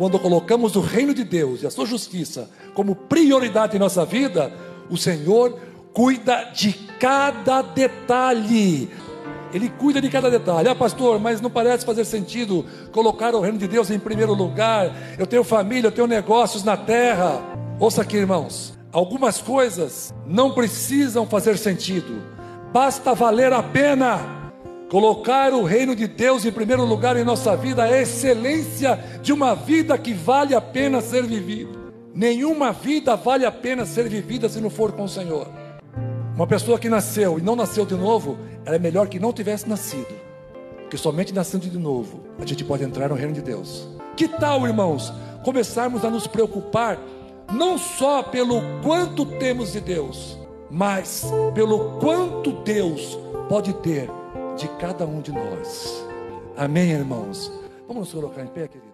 quando colocamos o reino de Deus e a sua justiça como prioridade em nossa vida, o Senhor cuida de cada detalhe. Ele cuida de cada detalhe. Ah, pastor, mas não parece fazer sentido colocar o reino de Deus em primeiro lugar. Eu tenho família, eu tenho negócios na terra. Ouça aqui, irmãos. Algumas coisas não precisam fazer sentido. Basta valer a pena. Colocar o reino de Deus em primeiro lugar em nossa vida é a excelência de uma vida que vale a pena ser vivida. Nenhuma vida vale a pena ser vivida se não for com o Senhor. Uma pessoa que nasceu e não nasceu de novo, ela é melhor que não tivesse nascido. Porque somente nascendo de novo, a gente pode entrar no reino de Deus. Que tal, irmãos, começarmos a nos preocupar não só pelo quanto temos de Deus, mas pelo quanto Deus pode ter de cada um de nós. Amém, irmãos? Vamos nos colocar em pé, queridos.